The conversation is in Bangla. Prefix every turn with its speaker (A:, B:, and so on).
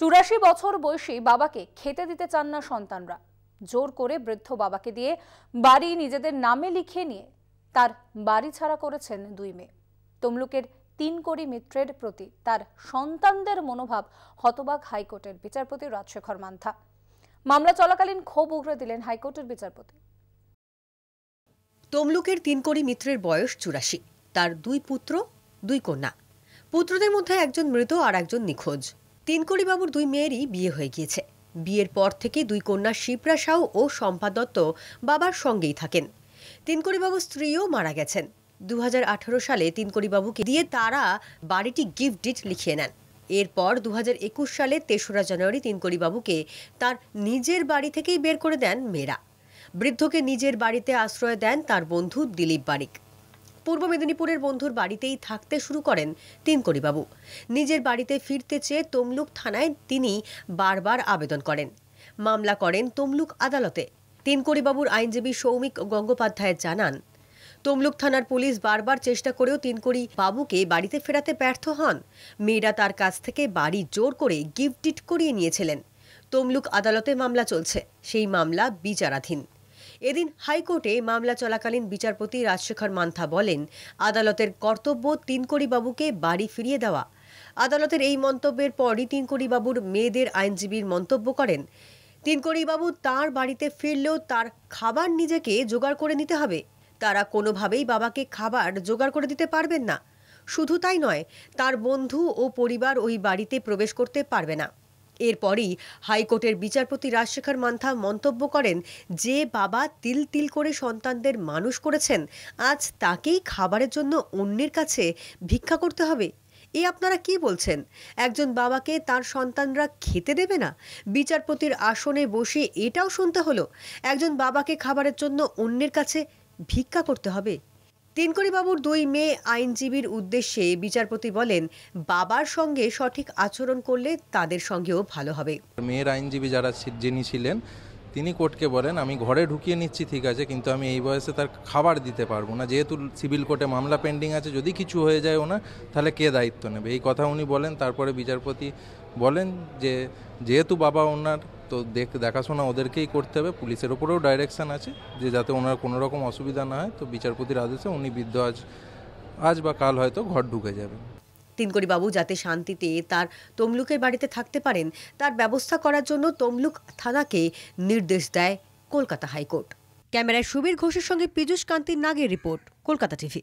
A: চুরাশি বছর বয়সী বাবাকে খেতে দিতে চান না সন্তানরা। জোর করে বৃদ্ধ বাবাকে দিয়ে বাড়ি নিজেদের নামে লিখিয়ে নিয়ে তার বাড়ি ছাড়া করেছেন দুই মেয়ে। তমলুকের তিন কোটি মিত্রের প্রতি তার সন্তানদের মনোভাব হতবাক হাইকোর্টের বিচারপতি রাজশেখর মান্থা। মামলা চলাকালীন ক্ষোভ উগড়ে দিলেন হাইকোর্টের বিচারপতি।
B: তমলুকের তিনকড়ি মিত্রের বয়স চুরাশি। তার দুই পুত্র, দুই কন্যা। পুত্রদের মধ্যে একজন মৃত আর একজন নিখোঁজ। তিনকড়ি বাবুর দুই মেয়েরই বিয়ে হয়ে গিয়েছে। বিয়ের পর থেকে দুই কন্যা শিপ্রা সাউ ও শম্পা দত্ত বাবার সঙ্গেই থাকেন। তিনকড়ি বাবুর স্ত্রীও মারা গেছেন। দু হাজার আঠারো সালে তিনকড়ি বাবুকে দিয়ে তারা বাড়িটি গিফট ডিট লিখিয়ে নেন। এরপর দু হাজার একুশ সালে তেসরা জানুয়ারি তিনকড়ি বাবুকে তার নিজের বাড়ি থেকেই বের করে দেন মেয়েরা। বৃদ্ধকে নিজের বাড়িতে আশ্রয় দেন তার বন্ধু দিলীপ বারিক। পূর্ব মেদিনীপুরের বন্ধুর বাড়িতেই থাকতে শুরু করেন তিনকড়িবাবু। নিজের বাড়িতে ফিরতে চেয়ে তমলুক থানায় তিনি বারবার আবেদন করেন। মামলা করেন তমলুক আদালতে। তিনকড়িবাবুর আইনজীবী সৌমিক গঙ্গোপাধ্যায় জানান, তমলুক থানার পুলিশ বারবার চেষ্টা করেও তিনকড়ি বাবুকে বাড়িতে ফেরাতে ব্যর্থ হন। মেয়েরা তার কাছ থেকে বাড়ি জোর করে গিফট করিয়ে নিয়েছিলেন। তমলুক আদালতে মামলা চলছে। সেই মামলা বিচারাধীন। এদিন হাইকোর্টে মামলা চলাকালীন বিচারপতি রাজশেখর মান্থা বলেন, আদালতের কর্তব্য তিনকড়িবাবুকে বাড়ি ফিরিয়ে দেওয়া। আদালতের এই মন্তব্যের পরই তিনকড়িবাবুর মেয়েদের আইনজীবীর মন্তব্য করেন। তিনকড়িবাবু তার বাড়িতে ফিরলেও তার খাবার নিজেকে জোগাড় করে নিতে হবে। তারা কোনোভাবেই বাবাকে খাবার জোগাড় করে দিতে পারবেন না। শুধু তাই নয়, তার বন্ধু ও পরিবার ওই বাড়িতে প্রবেশ করতে পারবে না। এরপরই হাইকোর্টের বিচারপতি রাজশেখর মান্থা মন্তব্য করেন, যে বাবা তিল তিল করে সন্তানদের মানুষ করেছেন, আজ তাকেই খাবারের জন্য অন্যের কাছে ভিক্ষা করতে হবে। এ আপনারা কি বলছেন? একজন বাবাকে তার সন্তানরা খেতে দেবে না? বিচারপতির আসনে বসে এটাও শুনতে হলো। একজন বাবাকে খাবারের জন্য অন্যের কাছে ভিক্ষা করতে হবে। তিনকড়িবাবুর দুই মেয়ে আইনজীবীর উদ্দেশ্যে বিচারপতি বলেন, বাবার সঙ্গে সঠিক আচরণ করলে তাদের সঙ্গেও ভালো হবে।
C: মেয়ের আইনজীবী যারা যিনি ছিলেন, তিনি কোর্টকে বলেন, আমি ঘরে ঢুকিয়ে নিচ্ছি, ঠিক আছে, কিন্তু আমি এই বয়সে তার খাবার দিতে পারব না। যেহেতু সিভিল কোর্টে মামলা পেন্ডিং আছে, যদি কিছু হয়ে যায় ওনা তাহলে কে দায়িত্ব নেবে? এই কথা উনি বলেন। তারপরে বিচারপতি বলেন যে, যেহেতু বাবা ওনার তো দেখ দেখাশোনা ওদেরকেই করতে হবে। পুলিশের ওপরেও ডাইরেকশান আছে যে যাতে ওনার কোনো রকম অসুবিধা না হয়। তো বিচারপতির আদেশে উনি বৃদ্ধ আজ আজ বা কাল হয়তো ঘর ঢুকে যাবেন।
B: তিনকড়িবাবু যাতে শান্তিতে তার তমলুকের বাড়িতে থাকতে পারেন তার ব্যবস্থা করার জন্য তমলুক থানাকে নির্দেশ দেয় কলকাতা হাইকোর্ট। ক্যামেরায় সুবীর ঘোষের সঙ্গে পীযূষ কান্তি নাগের রিপোর্ট কলকাতা টিভি।